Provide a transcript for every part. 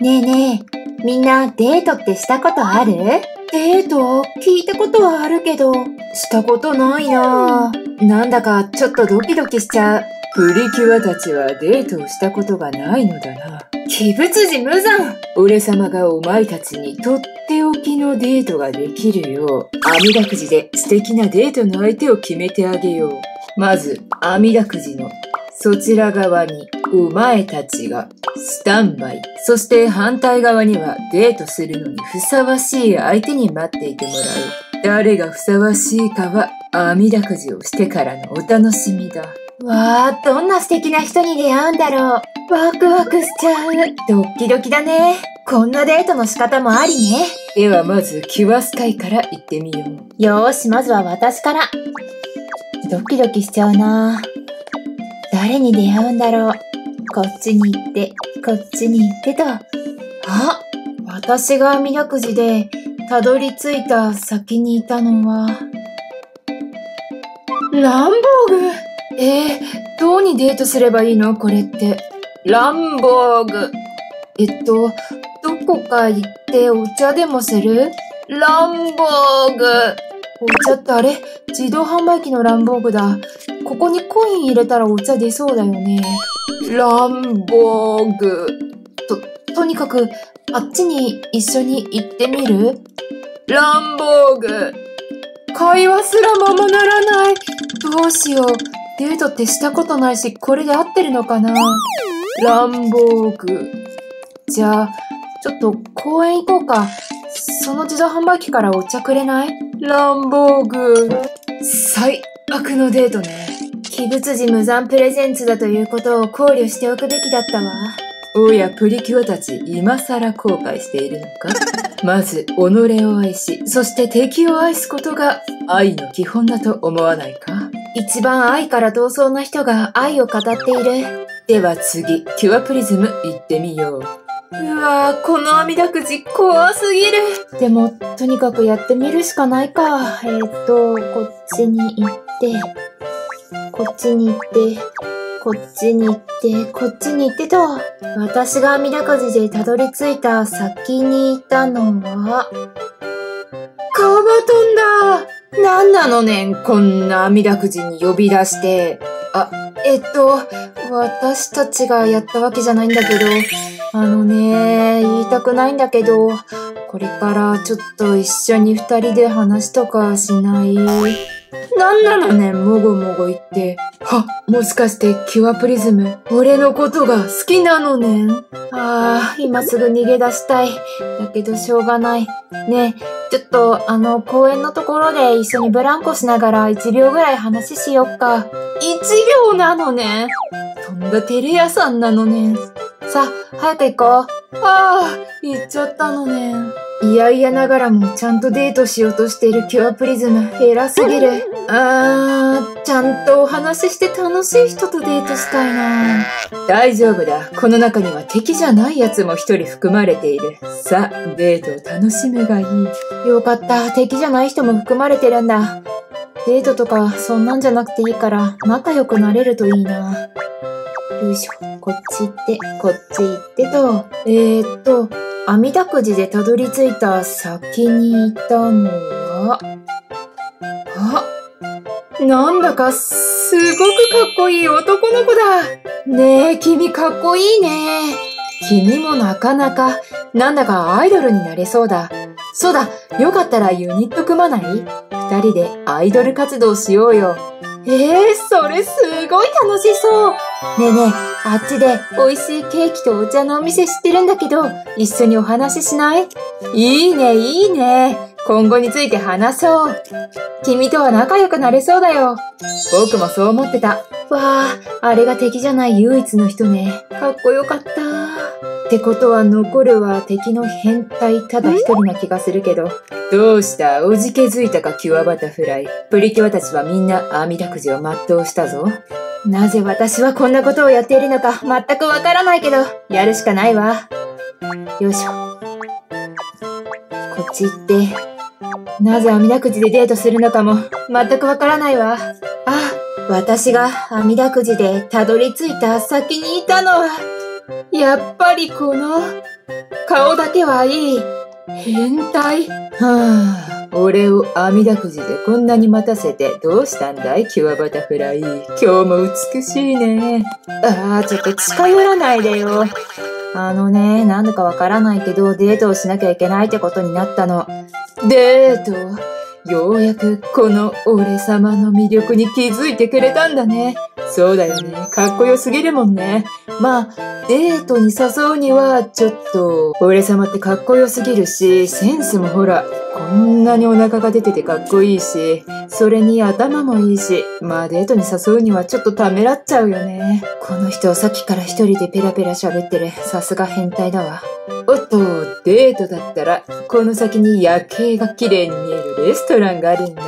ねえねえ、みんなデートってしたことある？デート？聞いたことはあるけど、したことないななんだかちょっとドキドキしちゃう。プリキュアたちはデートをしたことがないのだな。鬼物児無残俺様がお前たちにとっておきのデートができるよう、網だくじで素敵なデートの相手を決めてあげよう。まず、網だくじのそちら側にお前たちがスタンバイ。そして反対側にはデートするのにふさわしい相手に待っていてもらう。誰がふさわしいかは網だくじをしてからのお楽しみだ。わあ、どんな素敵な人に出会うんだろう。ワクワクしちゃう。ドッキドキだね。こんなデートの仕方もありね。ではまずキュアスカイから行ってみよう。よーし、まずは私から。ドキドキしちゃうな誰に出会うんだろう。こっちに行って、こっちに行ってと。あ私が網だくじで、たどり着いた先にいたのは、ランボーグ？えー、どうにデートすればいいの？これって。ランボーグ。えっと、どこか行ってお茶でもする？ランボーグ。お茶ってあれ？自動販売機のランボーグだ。ここにコイン入れたらお茶出そうだよね。ランボーグ。と、とにかく、あっちに一緒に行ってみる？ランボーグ。会話すらままならない。どうしよう。デートってしたことないし、これで合ってるのかな？ランボーグ。じゃあ、ちょっと公園行こうか。その自動販売機からお茶くれない？ランボーグ。最悪のデートね。鬼物児無残プレゼンツだということを考慮しておくべきだったわ。おや、プリキュアたち、今更後悔しているのか？まず、己を愛し、そして敵を愛すことが愛の基本だと思わないか？一番愛から闘争な人が愛を語っている。では次、キュアプリズム行ってみよう。うわぁ、この網だくじ怖すぎる。でも、とにかくやってみるしかないか。えっ、ー、と、こっちに行って、こっちに行って、こっちに行って、こっちに行ってと。私が網だくじでたどり着いた先にいたのは、カバトンだなんなのねん、こんな網だくじに呼び出して。あ、えっと、私たちがやったわけじゃないんだけど、あのね、言いたくないんだけど、これからちょっと一緒に二人で話とかしない？なんなのね、もごもご言って。は、もしかしてキュアプリズム、俺のことが好きなのねんああ、今すぐ逃げ出したい。だけどしょうがない。ねえ、ちょっと、あの、公園のところで一緒にブランコしながら1秒ぐらい話しよっか。1秒なのね?とんだテレ屋さんなのね。さ、早く行こう。ああ、行っちゃったのね。いやいやながらもちゃんとデートしようとしているキュアプリズム、偉すぎる。あー、ちゃんとお話しして楽しい人とデートしたいな。大丈夫だ。この中には敵じゃない奴も一人含まれている。さ、デートを楽しめがいい。よかった。敵じゃない人も含まれてるんだ。デートとかそんなんじゃなくていいから仲良くなれるといいな。よいしょ。こっち行って、こっち行ってと。えー、っと、網だくじでたどり着いた先にいたのは、あ、なんだかすごくかっこいい男の子だ。ねえ、君かっこいいね。君もなかなか、なんだかアイドルになれそうだ。そうだ、よかったらユニット組まない？二人でアイドル活動しようよ。ええー、それすごい楽しそう。ねえねえ、あっちで美味しいケーキとお茶のお店知ってるんだけど、一緒にお話ししない？いいね、いいね。今後について話そう。君とは仲良くなれそうだよ。僕もそう思ってた。わあ、あれが敵じゃない唯一の人ね。かっこよかった。ってことは残るは敵の変態ただ一人な気がするけど。どうした？おじけづいたかキュアバタフライ。プリキュアたちはみんな網だくじを全うしたぞ。なぜ私はこんなことをやっているのか全くわからないけど、やるしかないわ。よいしょ。こっち行って、なぜ網だくじでデートするのかも全くわからないわ。あ、私が網だくじでたどり着いた先にいたのは、やっぱりこの、顔だけはいい、変態。はあ、俺を網だくじでこんなに待たせてどうしたんだい？キュアバタフライ。今日も美しいね。ああ、ちょっと近寄らないでよ。あのね、なんだかわからないけど、デートをしなきゃいけないってことになったの。デート？ようやくこの俺様の魅力に気づいてくれたんだね。そうだよね。かっこよすぎるもんね。まあ、デートに誘うにはちょっと、俺様ってかっこよすぎるし、センスもほら、んなにお腹が出ててかっこいいし、それに頭もいいし、まあデートに誘うにはちょっとためらっちゃうよね。この人さっきから一人でペラペラ喋ってる。さすが変態だわ。おっと、デートだったら、この先に夜景が綺麗に見えるレストランがあるんだ。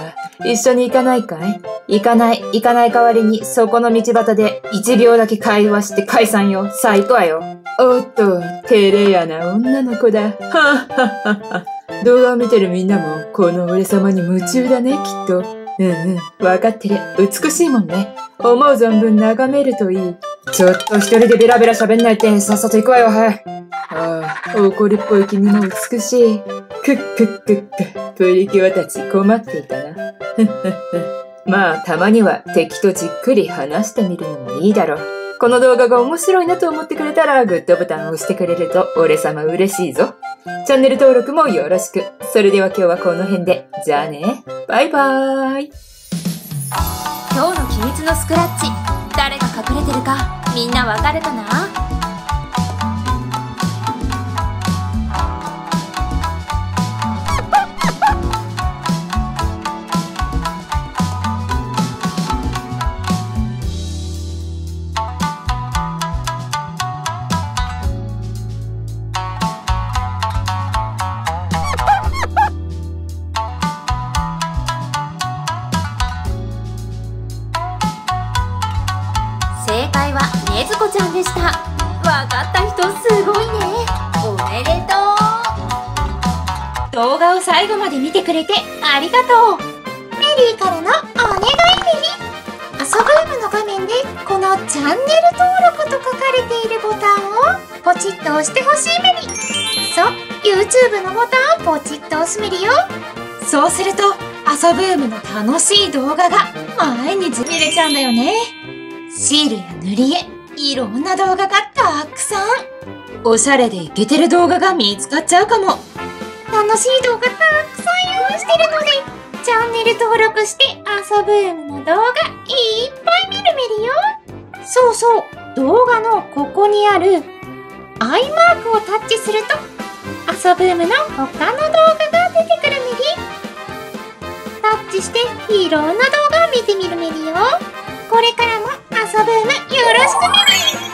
一緒に行かないかい？行かない、行かない代わりに、そこの道端で一秒だけ会話して解散よ。さあ行くわよ。おっと、照れ屋な女の子だ。はっはっはっは。動画を見てるみんなも、この俺様に夢中だね、きっと。うんうん、わかってる。美しいもんね。思う存分眺めるといい。ちょっと一人でベラベラ喋んないって、さっさと行くわよ、はい。ああ、怒りっぽい君も美しい。くっくっくっく。プリキュアたち困っていたな。ふっふっふ。まあ、たまには敵とじっくり話してみるのもいいだろう。この動画が面白いなと思ってくれたら、グッドボタンを押してくれると、俺様嬉しいぞ。チャンネル登録もよろしく。それでは今日はこの辺で。じゃあね。バイバーイ。今日の秘密のスクラッチ誰が隠れてるかみんなわかるかな？動画を最後まで見てくれてありがとうメリーからのお願いメリ遊ぶームの画面でこのチャンネル登録と書かれているボタンをポチッと押してほしいメリそう YouTube のボタンをポチッと押すメリよそうすると遊ぶームの楽しい動画が毎日見れちゃうんだよねシールや塗り絵、いろんな動画がたくさん。おしゃれでイケてる動画が見つかっちゃうかも。楽しい動画たくさん用意してるので、チャンネル登録して遊ぶームの動画いっぱい見るメリよ。そうそう、動画のここにあるアイマークをタッチすると、遊ぶームの他の動画が出てくるメリ。タッチしていろんな動画を見てみるメリよ。これからも遊ぶームよろしくね